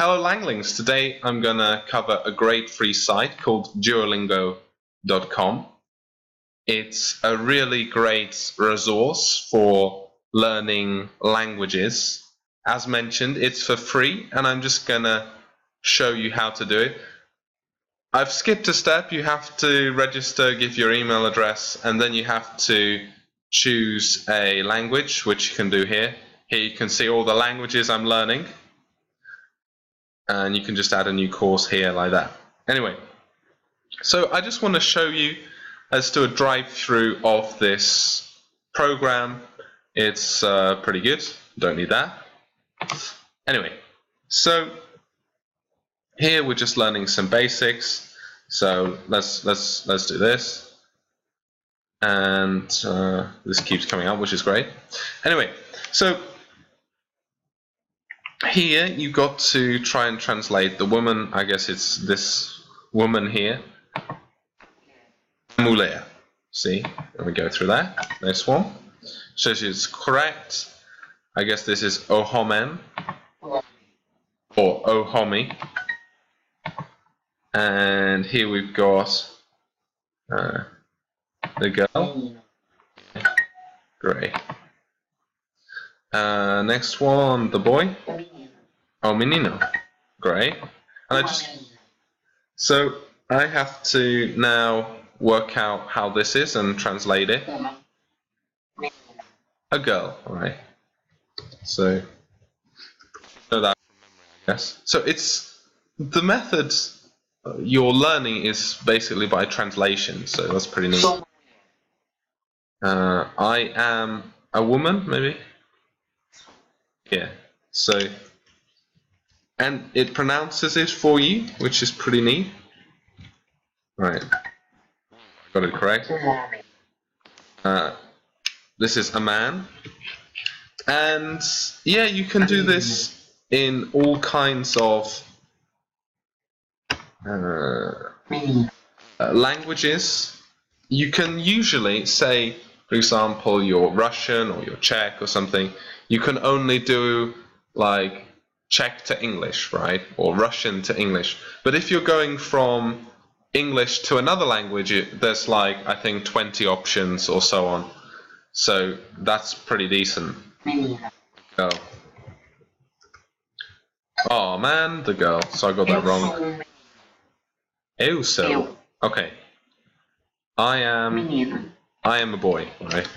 Hello Langlings, today I'm going to cover a great free site called Duolingo.com. It's a really great resource for learning languages. As mentioned, it's for free and I'm just going to show you how to do it. I've skipped a step. You have to register, give your email address, and then you have to choose a language, which you can do here. Here you can see all the languages I'm learning and you can just add a new course here like that. Anyway, so I just want to show you as to a drive-through of this program. It's uh, pretty good. Don't need that. Anyway, so here we're just learning some basics. So let's let's let's do this, and uh, this keeps coming up, which is great. Anyway, so here you've got to try and translate the woman, I guess it's this woman here, mulher. See, let me go through that. Next one. Says it's correct. I guess this is ohomen or ohomi. And here we've got uh, the girl. Great. Uh, next one, the boy. Oh, menino. Great. And I just so I have to now work out how this is and translate it. A girl, all right. So so that from memory, I guess. So it's the method you're learning is basically by translation. So that's pretty neat. Uh, I am a woman, maybe. Yeah. So, and it pronounces it for you, which is pretty neat. Right. Got it correct. Uh, this is a man. And yeah, you can do this in all kinds of uh, uh, languages. You can usually say, for example, you're Russian or you're Czech or something you can only do like Czech to English, right? Or Russian to English. But if you're going from English to another language, it, there's like, I think, 20 options or so on. So that's pretty decent. Oh man, the girl. So I got that wrong. Euso. Okay. I am. I am a boy, right?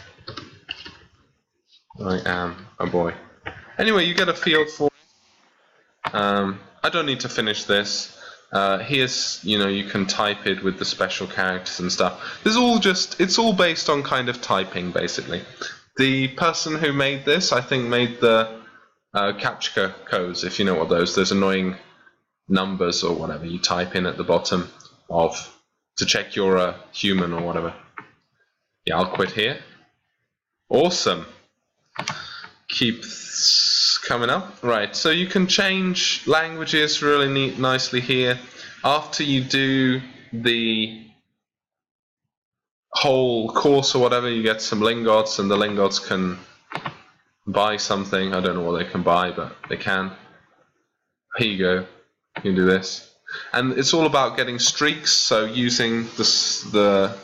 I am a boy. Anyway, you get a feel for um, I don't need to finish this. Uh, here's, you know, you can type it with the special characters and stuff. This is all just, it's all based on kind of typing, basically. The person who made this, I think, made the uh, CAPTCHA codes, if you know what those, those annoying numbers or whatever you type in at the bottom of to check you're a human or whatever. Yeah, I'll quit here. Awesome keeps coming up. Right, so you can change languages really neat, nicely here. After you do the whole course or whatever, you get some lingots, and the lingots can buy something. I don't know what they can buy, but they can. Here you go. You can do this. And it's all about getting streaks, so using the, the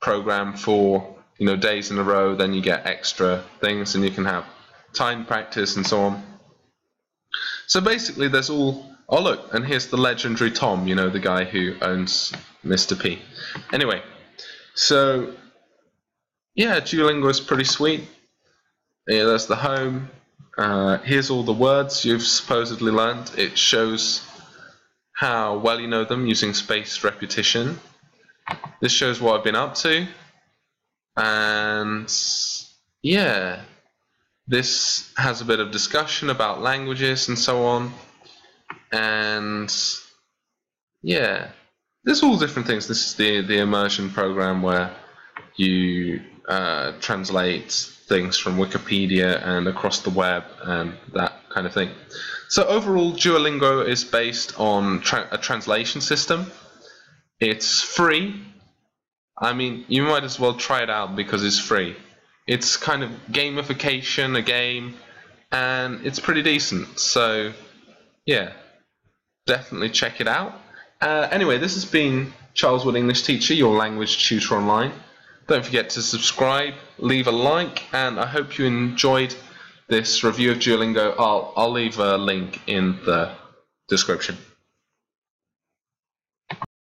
program for you know days in a row, then you get extra things, and you can have time practice and so on. So basically, there's all. Oh look, and here's the legendary Tom. You know the guy who owns Mr. P. Anyway, so yeah, Duolingo is pretty sweet. Yeah, there's the home. Uh, here's all the words you've supposedly learned. It shows how well you know them using spaced repetition. This shows what I've been up to. And yeah, this has a bit of discussion about languages and so on. And yeah, there's all different things. This is the, the immersion program where you uh, translate things from Wikipedia and across the web and that kind of thing. So overall, Duolingo is based on tra a translation system. It's free I mean, you might as well try it out because it's free. It's kind of gamification, a game, and it's pretty decent. So, yeah, definitely check it out. Uh, anyway, this has been Charles Wood English Teacher, your language tutor online. Don't forget to subscribe, leave a like, and I hope you enjoyed this review of Duolingo. I'll, I'll leave a link in the description.